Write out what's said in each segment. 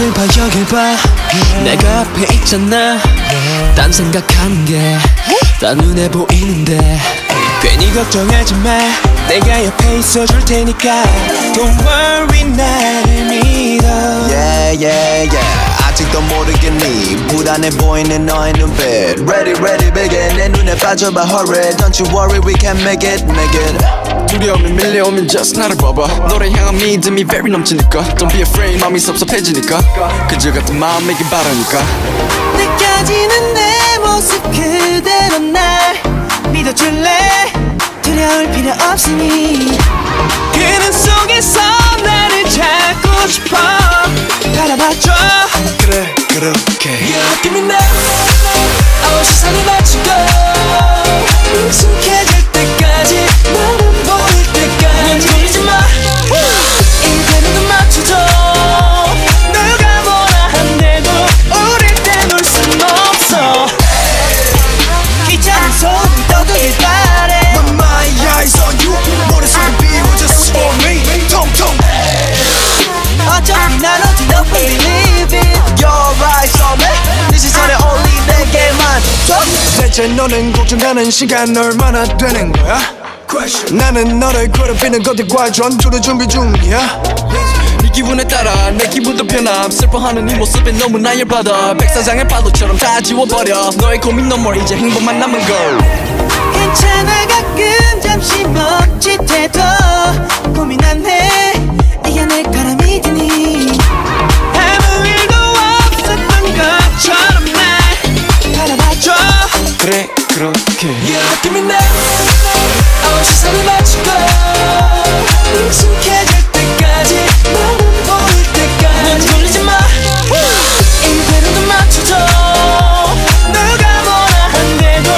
여길 봐 여길 봐. 내가 앞에 있잖아. 딴 생각하는 게다 눈에 보이는데. 괜히 걱정하지 마. 내가 옆에 있어줄 테니까. Don't worry 나를 믿어. Yeah yeah yeah. 아직도 모르겠니 불안해 보이는 너의 눈빛. Ready ready begin. 내 눈에 빠져봐 hurry. Don't you worry we can make it make it 두려움이 밀려오면 just 나를 봐봐 너를 향한 믿음이 very 넘치니까. Don't be afraid 마음이 섭섭해지니까. 그저 같은 마음이길 바라니까. 느껴지는 내 모습 그대로 날 믿어줄래? 두려울 필요 없으니. 그는 속에서 나를 찾고 싶어. 바라봐줘. 그래 그렇게. Give 대체 너는 걱정하는 시간 얼마나 되는 거야? 나는 너를 괴롭히는 것들과 전투를 준비 중이야? 네 기분에 따라 내 기분도 변함. 슬퍼하는 네 모습에 너무나 열받아. 백사장의 파도처럼 다 지워버려. 너의 고민 너머 이제 행복만 남은 걸. 괜찮아 가끔 잠시 멈칫해도 give me now. 아무 시선을 맞추고 익숙해질 때까지 너는 보일 때까지. 돌리지 마. 이대로 좀 맞춰줘. 누가 뭐라 한대도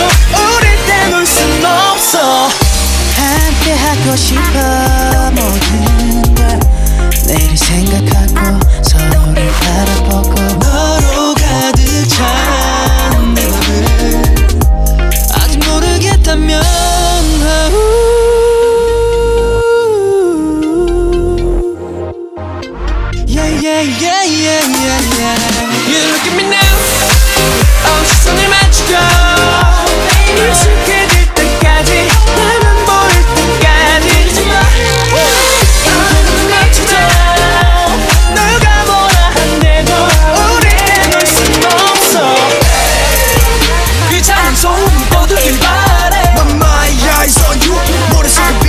우릴 떼놓을 순 없어. 함께 하고 싶어 이 떠들길 바래 But my eyes on you 머릿속에